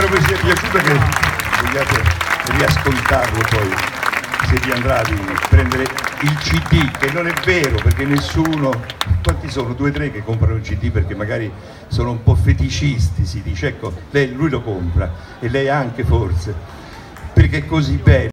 spero vi sia piaciuto che vogliate riascoltarlo poi se vi andrà di prendere il CD, che non è vero perché nessuno, quanti sono? Due o tre che comprano il CD perché magari sono un po' feticisti, si dice, ecco, lei, lui lo compra e lei anche forse, perché è così bello.